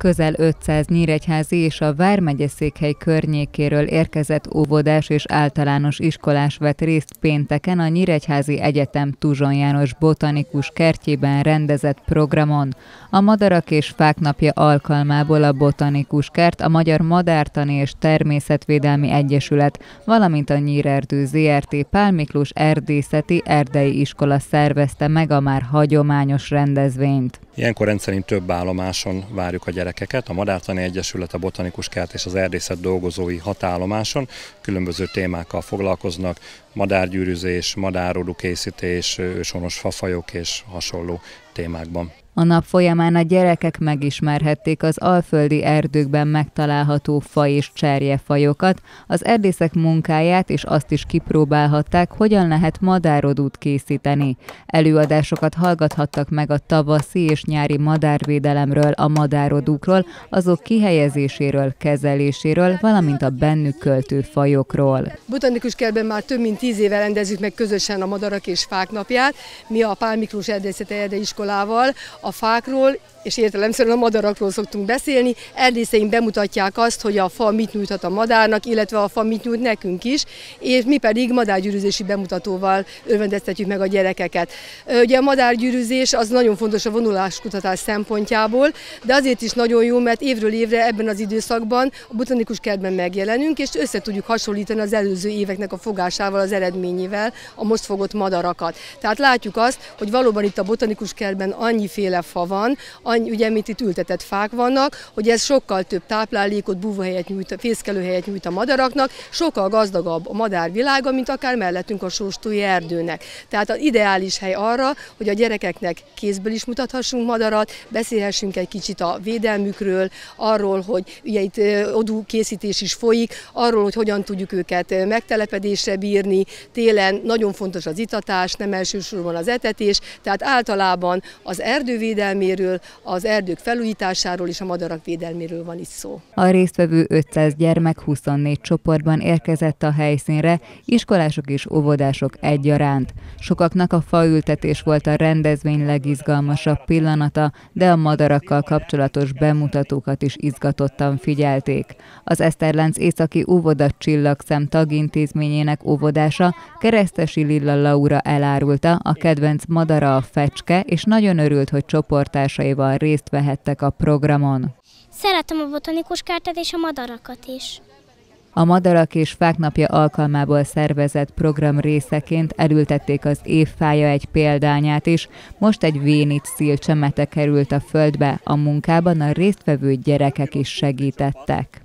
Közel 500 nyíregyházi és a Vármegyeszékhely környékéről érkezett óvodás és általános iskolás vett részt pénteken a Nyíregyházi Egyetem Tuzson János botanikus kertjében rendezett programon. A Madarak és Fák napja alkalmából a Botanikus Kert, a Magyar Madártani és Természetvédelmi Egyesület, valamint a Nyírerdő ZRT Pál Miklós Erdészeti Erdei Iskola szervezte meg a már hagyományos rendezvényt. Ilyenkor rendszerint több állomáson várjuk a gyerekeket, a Madártani Egyesület, a Botanikus Kert és az erdészet dolgozói hatállomáson különböző témákkal foglalkoznak, madárgyűrűzés, madárodú készítés, ősonos fafajok és hasonló témákban. A nap folyamán a gyerekek megismerhették az alföldi erdőkben megtalálható fa és cserjefajokat, az erdészek munkáját és azt is kipróbálhatták, hogyan lehet madárodút készíteni. Előadásokat hallgathattak meg a tavaszi és nyári madárvédelemről, a madárodúkról, azok kihelyezéséről, kezeléséről, valamint a bennük költő fajokról. Botanikus kertben már több mint tíz éve rendezzük meg közösen a Madarak és Fák napját. Mi a Pál Miklós Erdészeti Erdéiskolával a fákról és értelemszerűen a madarakról szoktunk beszélni. Erdészeink bemutatják azt, hogy a fa mit nyújthat a madárnak, illetve a fa mit nyújt nekünk is, és mi pedig madárgyűrűzési bemutatóval örvendeztetjük meg a gyerekeket. Ugye a madárgyűrűzés az nagyon fontos a vonuláskutatás szempontjából, de azért is nagyon jó, mert évről évre ebben az időszakban a botanikus kertben megjelenünk, és össze tudjuk hasonlítani az előző éveknek a fogásával, az eredményével a most fogott madarakat. Tehát látjuk azt, hogy valóban itt a botanikus kertben annyiféle fa van, annyi, ugye, mint itt ültetett fák vannak, hogy ez sokkal több táplálékot, búvóhelyet nyújt, fészkelőhelyet nyújt a madaraknak, sokkal gazdagabb a madárvilága, mint akár mellettünk a sóstói erdőnek. Tehát az ideális hely arra, hogy a gyerekeknek kézből is mutathassunk madarat, beszélhessünk egy kicsit a védelmükről, arról, hogy ugye itt odú készítés is folyik, arról, hogy hogyan tudjuk őket megtelepedésre bírni, télen nagyon fontos az itatás, nem elsősorban az etetés, tehát általában az erdővédelméről, az erdők felújításáról és a madarak védelméről van itt szó. A résztvevő 500 gyermek 24 csoportban érkezett a helyszínre, iskolások és óvodások egyaránt. Sokaknak a faültetés volt a rendezvény legizgalmasabb pillanata, de a madarakkal kapcsolatos bemutatókat is izgatottan figyelték. Az Eszterlánc északi óvoda csillagszem tagintézményének óvodása Keresztesi Lilla Laura elárulta, a kedvenc madara a fecske, és nagyon örült, hogy csoporttársaival részt vehettek a programon. Szeretem a botanikus kertet és a madarakat is. A Madarak és Fák napja alkalmából szervezett program részeként elültették az évfája egy példányát is, most egy vénit szíl csemete került a földbe, a munkában a résztvevő gyerekek is segítettek.